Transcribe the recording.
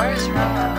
Where's Rob?